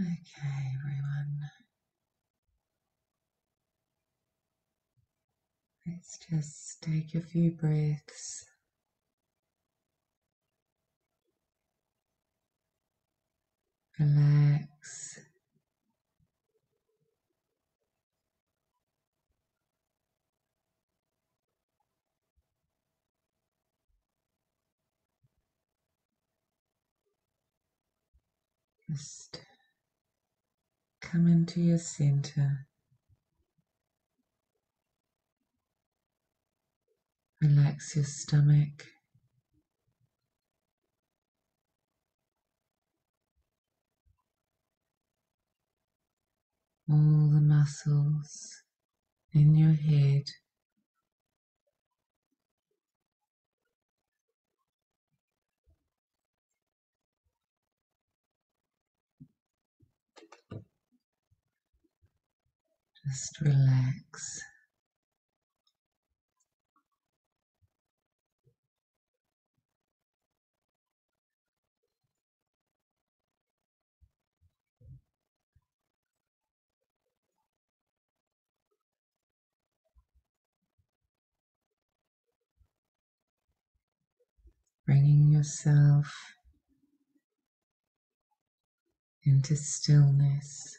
Okay, everyone. Let's just take a few breaths. Relax. Just come into your center. Relax your stomach. All the muscles in your head. Just relax. Bringing yourself into stillness.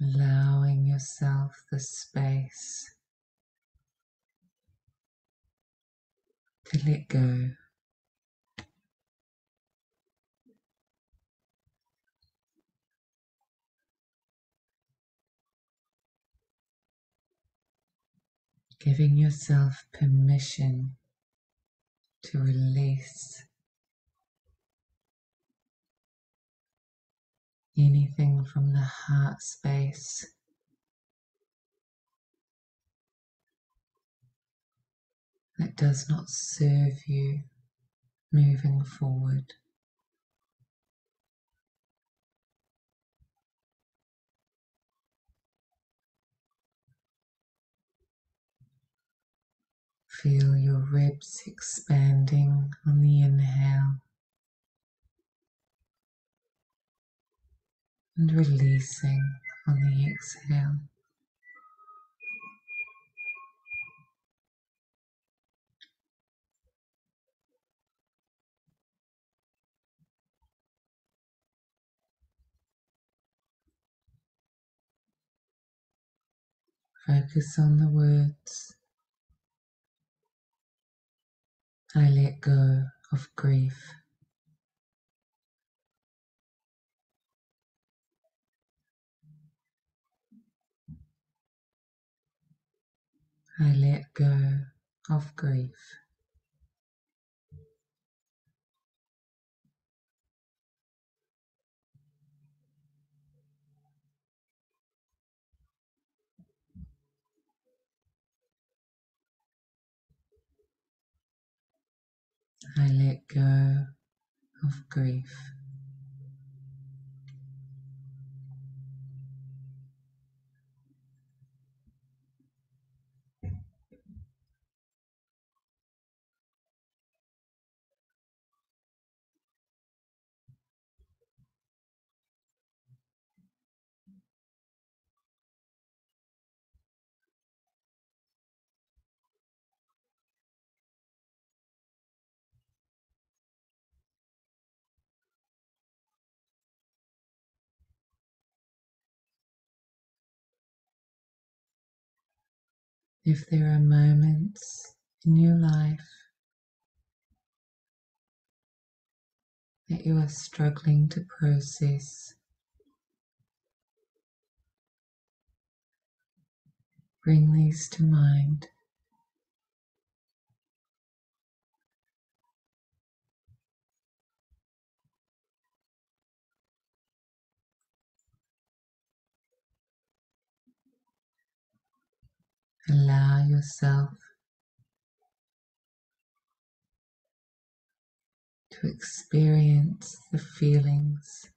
Allowing yourself the space to let go. Giving yourself permission to release anything from the heart space. That does not serve you moving forward. Feel your ribs expanding on the inhale and releasing on the exhale. Focus on the words. I let go of grief. I let go of grief. I let go of grief. If there are moments in your life that you are struggling to process, bring these to mind. Allow yourself to experience the feelings.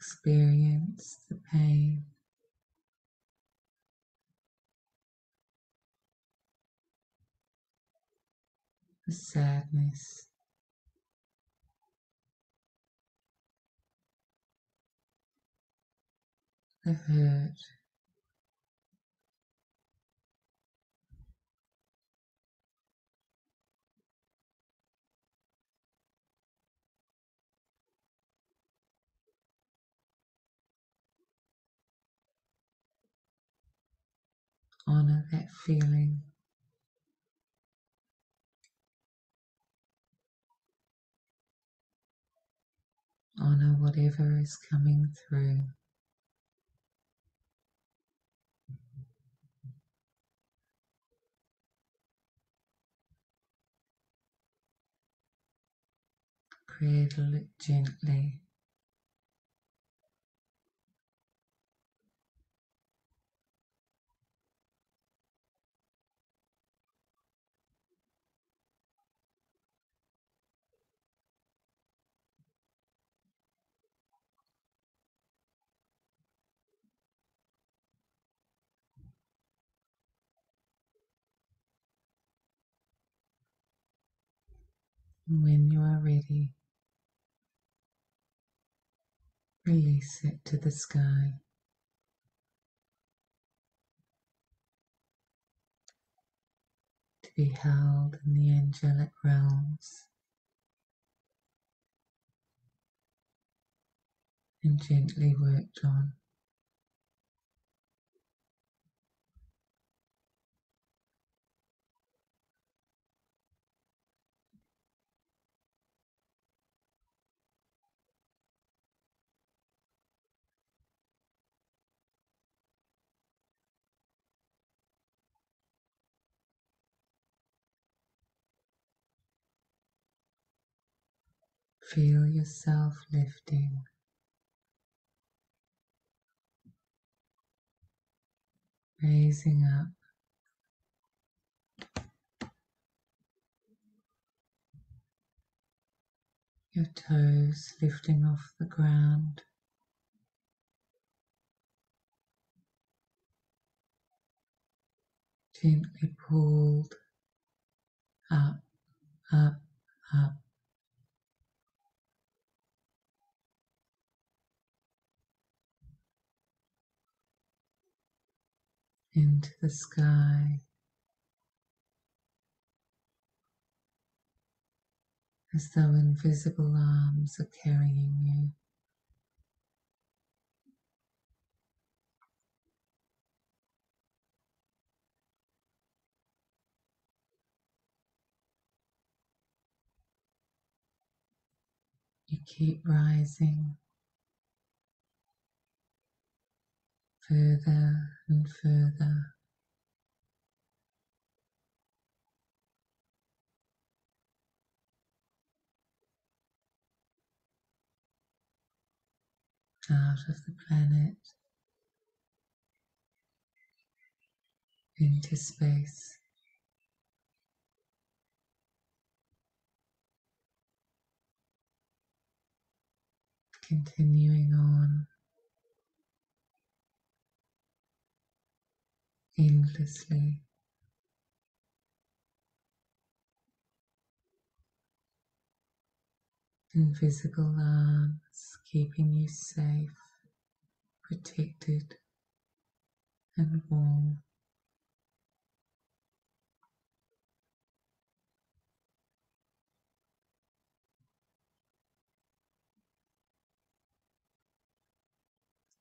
experience the pain. The sadness, the hurt, honor that feeling. Honor whatever is coming through. Cradle gently. When you are ready, release it to the sky. To be held in the angelic realms and gently worked on. Feel yourself lifting. Raising up. Your toes lifting off the ground. Gently pulled up, up, up. Into the sky as though invisible arms are carrying you. You keep rising further and further. Out of the planet into space. Continuing on endlessly. Invisible arms keeping you safe, protected, and warm.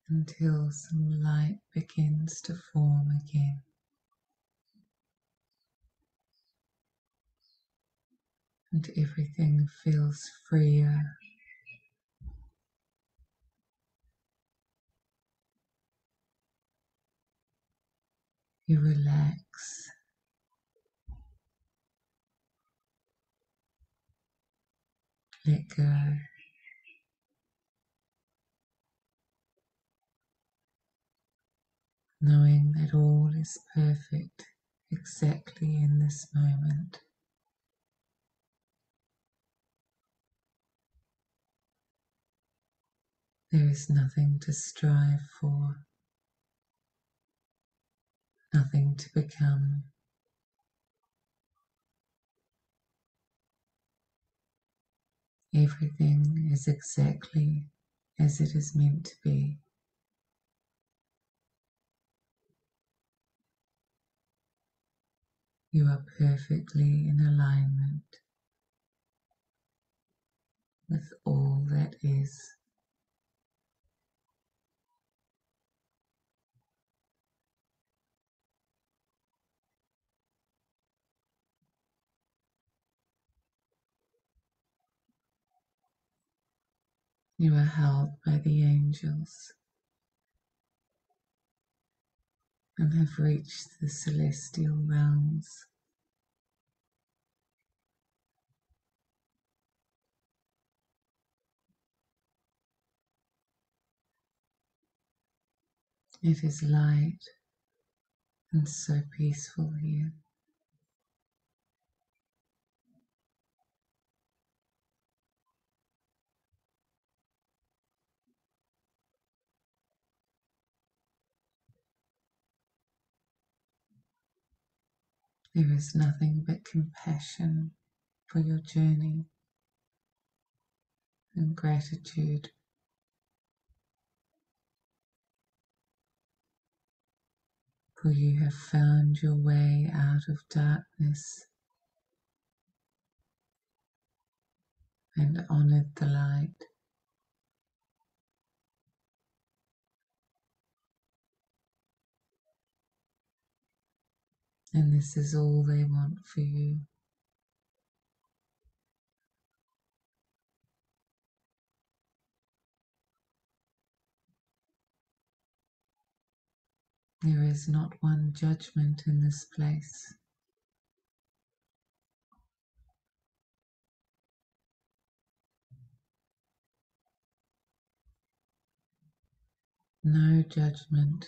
Until some light begins to form again. and everything feels freer. You relax. Let go. Knowing that all is perfect exactly in this moment. There is nothing to strive for, nothing to become. Everything is exactly as it is meant to be. You are perfectly in alignment with all that is. You are held by the angels and have reached the celestial realms. It is light and so peaceful here. There is nothing but compassion for your journey and gratitude. For you have found your way out of darkness and honored the light. And this is all they want for you. There is not one judgment in this place. No judgment,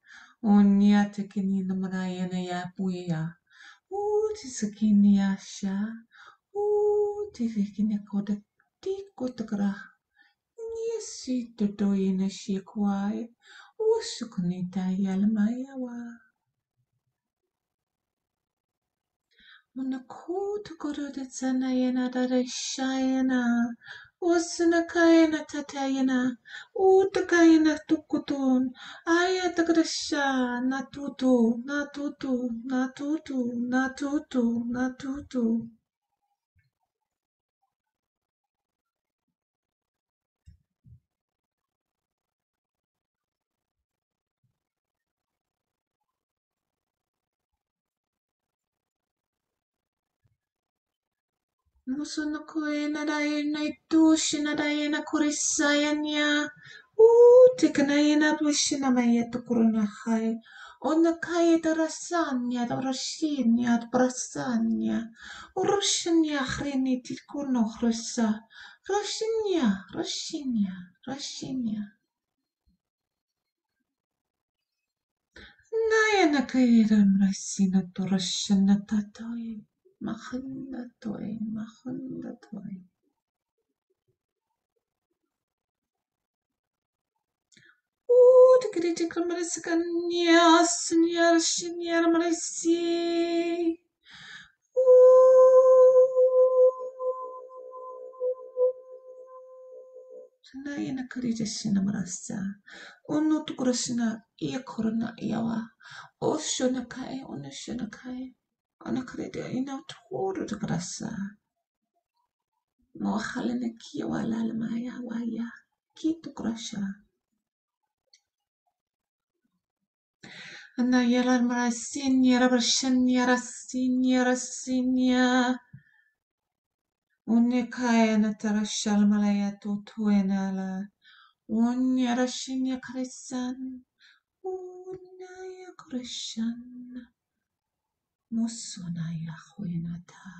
Onya takini na manayana ya puya. O tisakini ya sha. O tifikini koda tiko takara. Nyesi dodoi na shikwai. O sukunita yalamaya wa. Unakuta kuruda sana yana dada shayana. Ossana kaina tatayana, na tukutun, na natutu, natutu, natutu, natutu, natutu. Μουσούν κοί να δάει να ειτούσι να δάει να κορισάει ανιά. Ούτε κανέι να δούσι να με για το κορονιά χάει. Όνα κάει τα ρασάνια, τα ρασίνια, τα πρασάνια. Ο ρασίνια χρήνει τη κουνό χρυσά. Ρασίνια, ρασίνια, ρασίνια. Να ένα καίρα μρασίνα το ρασίνα τα τόιμ. machen da toi, machen da toi. Ut kritik ramaris kanyas, nyar shinyar marisi. Nai na kari jesi na marasa. Unu tukurasi na iya korona iya wa. Osho na kai, onesho na kai. أنا كريدي هنا تقول تقرصا ما وخلنا كي ولا المايا ويا. كي تقرشا أنا يرى المرسين يرى برشن يرى السين يرى السين يا ونكايا نترشى الملايا توتوين على ون يرشن يا كريسان. ون يا كريسان. Mūsu nāya huinatā.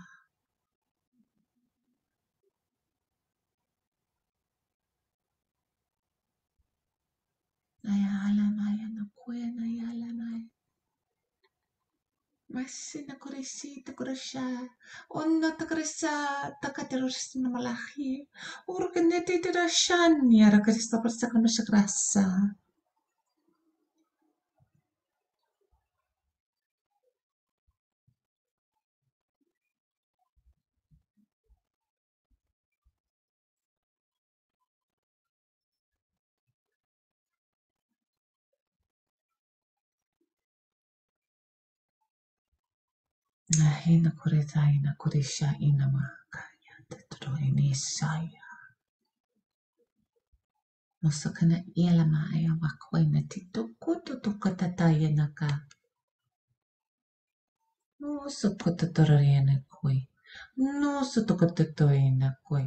Nāya alamāya no kuya nāya alamāya. Μέση να κορεσί τα κορεσά, όντα τα κορεσά, τα κατερώσει να μαλαχεί, οργανέται τη ρασάνια, ρακαριστά προς τα καμπέσα γράσα. Na hena Kureta ina Kurisha inama kaya tetro inisaya. Musukana ielama ayo makoina titukutu tukatataya naka. Nusukututororiana koi. Nusutukututoina koi.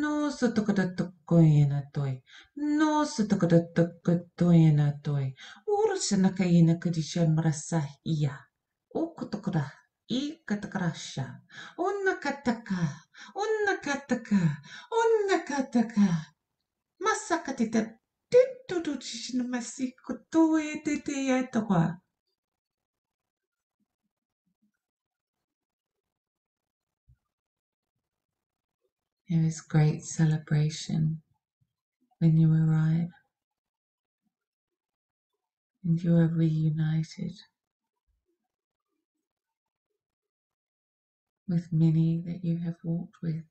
Nusutukututoina toi. Nusutukututoina toi. Urusana kayina Kurisha merasa iya. Ukutukurah. No Sotokatatoina Toi. Urusanakaina Kadishan Marasa Iya. Okotokora. Ikatakarasha. Onnakataka. Onnakataka. Onnakataka. Masakatita. Titutushin masiko toe te te yatawa. There is great celebration when you arrive and you are reunited with many that you have walked with.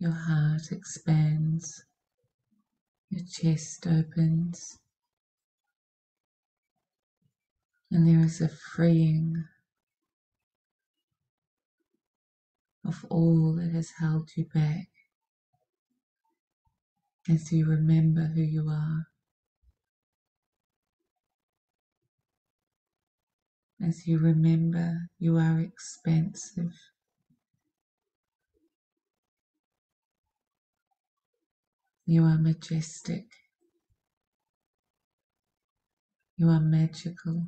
Your heart expands, your chest opens, and there is a freeing of all that has held you back as you remember who you are, as you remember you are expansive. You are majestic. You are magical.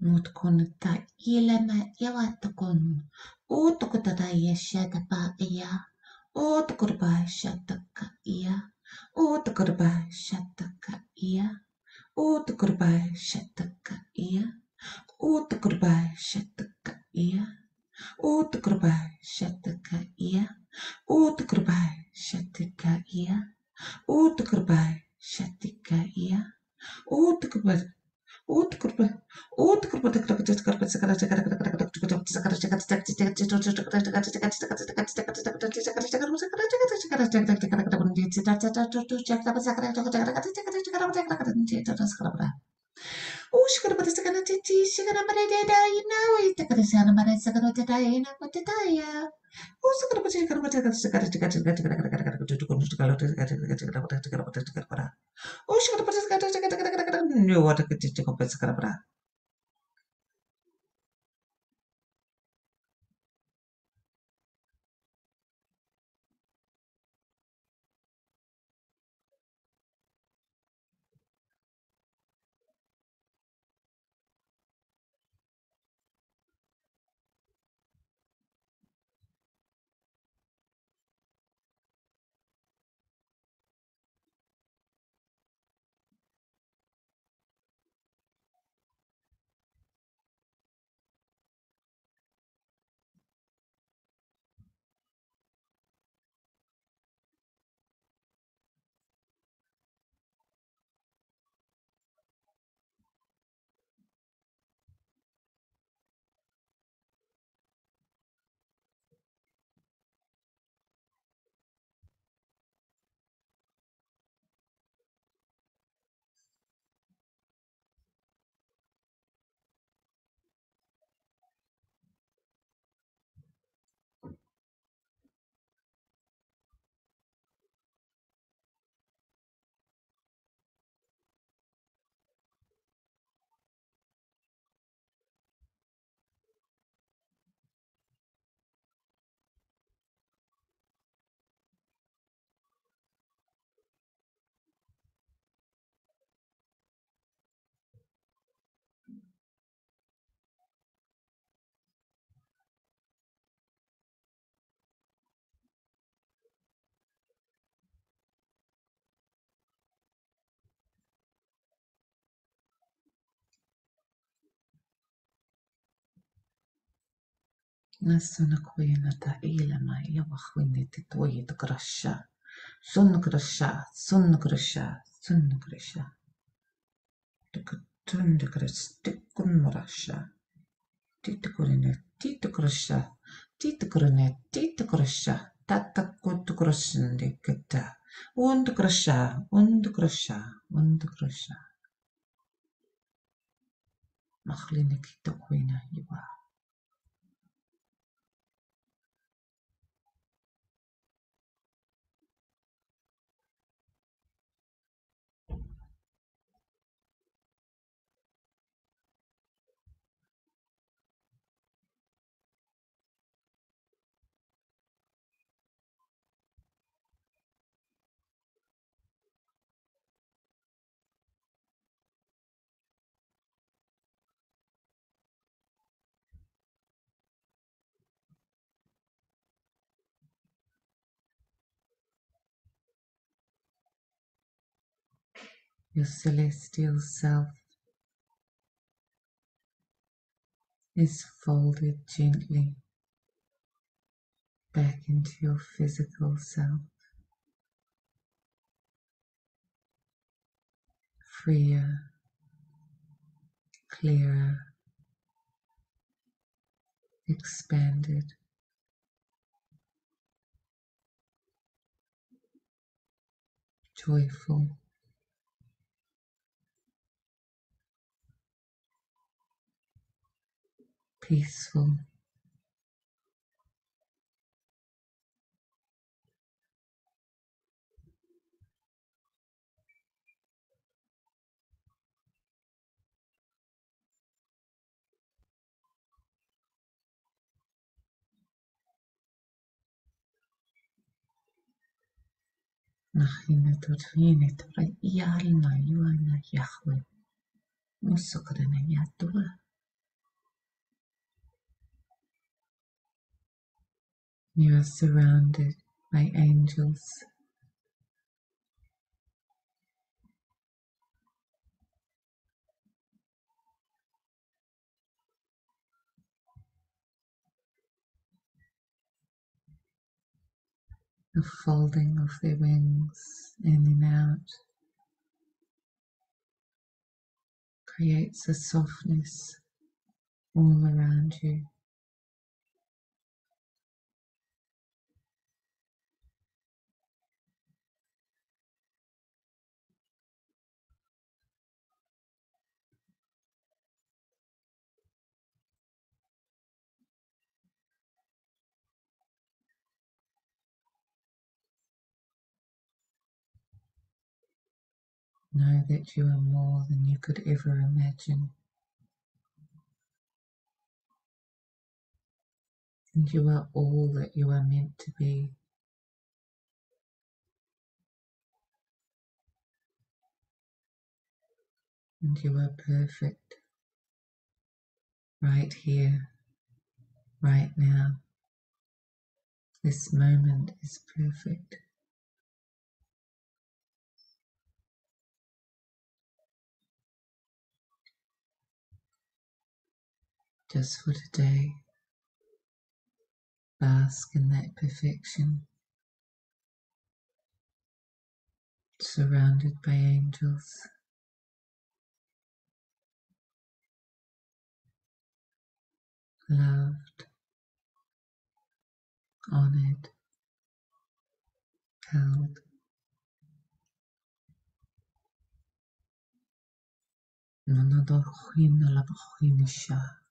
Mut kon ta ilana yawata kon. O tokotata yashata pa iya. O tokorba shataka. O tokorba shataka iya. O tokorba shataka iya. O tokorba shataka iya. O tokorba shataka iya. O tokorba shataka iya. O tokorba shatika iya. O tokorba Oh, have put a second titi, she could Nessunak hujenata elämä ja vahvinnitti tuojit krasha. Sun krasha, sun krasha, sun krasha. Tunde kras tikkun marasha. Tittakurine, tittakurasha, tittakurine, tittakurasha. Ta ta kuttu krassindi kyttä. Undu krasha, undu krasha, undu krasha. Mahlinen kitokvina jivaa. Your celestial self is folded gently back into your physical self, freer, clearer, expanded. Joyful, peaceful, Nachine torine tora ialna yuana Yahweh. Musokrana yatua. You are surrounded by angels. The folding of their wings in and out creates a softness all around you. Know that you are more than you could ever imagine, and you are all that you are meant to be. And you are perfect right here, right now. This moment is perfect. Just for today, bask in that perfection, surrounded by angels. Loved, honored, held. Nanadorhin alabahinisha,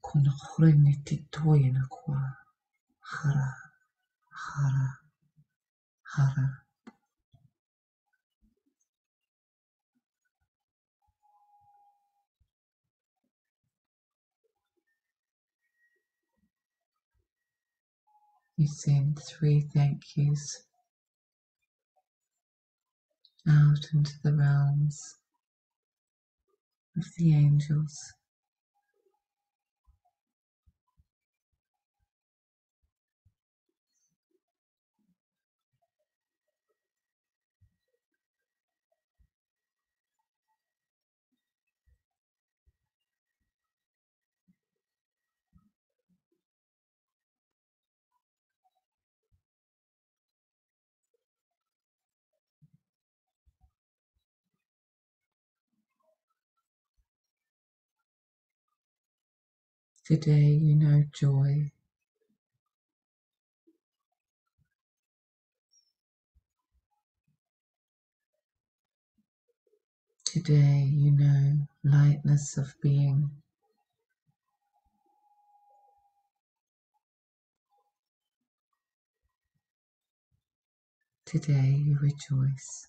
Kuna hrene titoyena kwa hara, hara, hara. Three thank yous out into the realms of the angels. Today you know joy. Today you know lightness of being. Today you rejoice.